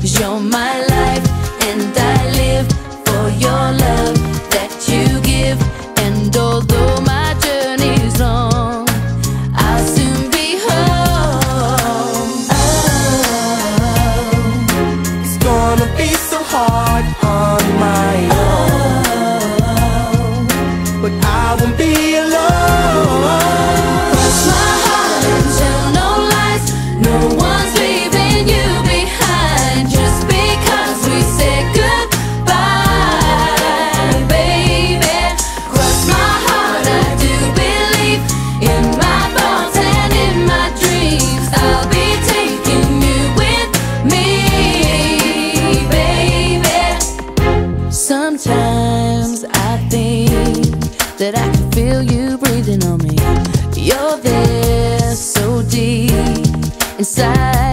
Cause you're my life and I live for your love that you give. And although my journey's long I'll soon be home. Oh, It's gonna be so hard on my own. But I won't be inside.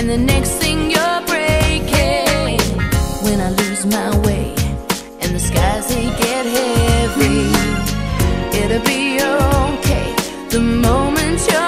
And the next thing you're breaking When I lose my way And the skies they get heavy It'll be okay. The moment you're